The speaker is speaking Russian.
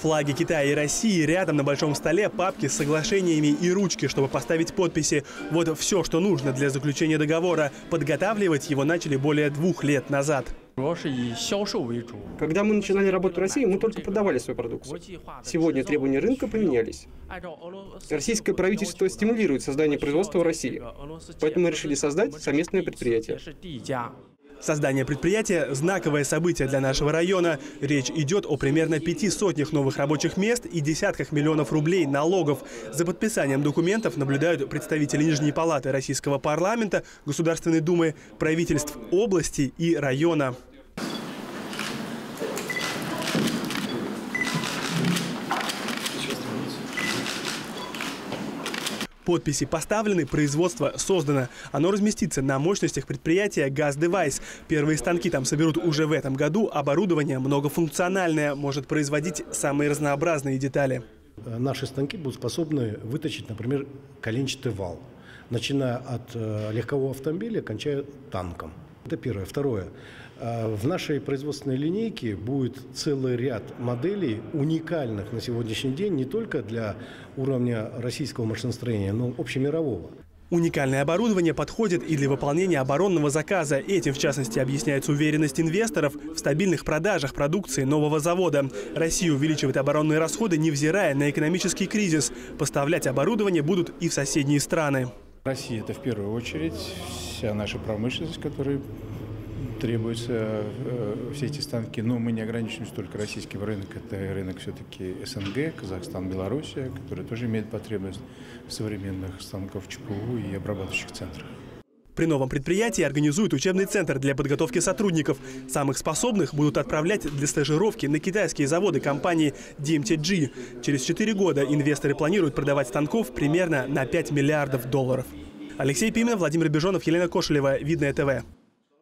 Флаги Китая и России рядом на большом столе, папки с соглашениями и ручки, чтобы поставить подписи. Вот все, что нужно для заключения договора. Подготавливать его начали более двух лет назад. Когда мы начинали работать в России, мы только продавали свою продукцию. Сегодня требования рынка поменялись. Российское правительство стимулирует создание производства в России. Поэтому мы решили создать совместное предприятие. Создание предприятия – знаковое событие для нашего района. Речь идет о примерно пяти сотнях новых рабочих мест и десятках миллионов рублей налогов. За подписанием документов наблюдают представители Нижней палаты Российского парламента, Государственной Думы, правительств области и района. Подписи поставлены, производство создано. Оно разместится на мощностях предприятия «Газ-девайс». Первые станки там соберут уже в этом году. Оборудование многофункциональное, может производить самые разнообразные детали. Наши станки будут способны выточить, например, коленчатый вал, начиная от э, легкового автомобиля, кончая танком. Это первое. Второе. Э, в нашей производственной линейке будет целый ряд моделей, уникальных на сегодняшний день не только для уровня российского машиностроения, но общемирового. Уникальное оборудование подходит и для выполнения оборонного заказа. Этим, в частности, объясняется уверенность инвесторов в стабильных продажах продукции нового завода. Россия увеличивает оборонные расходы, невзирая на экономический кризис. Поставлять оборудование будут и в соседние страны. Россия – это в первую очередь вся наша промышленность, которая требуется э, все эти станки. Но мы не ограничиваемся только российским рынком. Это рынок все-таки СНГ, Казахстан, Белоруссия, которые тоже имеют потребность в современных станках ЧПУ и обрабатывающих центрах. При новом предприятии организуют учебный центр для подготовки сотрудников. Самых способных будут отправлять для стажировки на китайские заводы компании DMTG. Через 4 года инвесторы планируют продавать станков примерно на 5 миллиардов долларов. Алексей Пименов, Владимир Бежонов, Елена Кошелева. Видное ТВ.